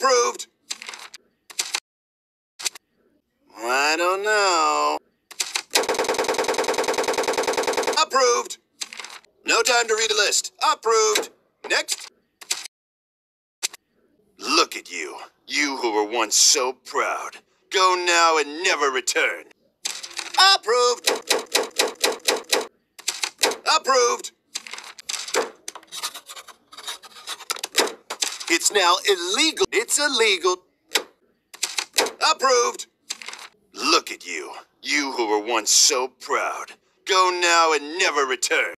Approved. I don't know. Approved. No time to read a list. Approved. Next. Look at you. You who were once so proud. Go now and never return. Approved. Approved. It's now illegal. It's illegal. Approved. Look at you. You who were once so proud. Go now and never return.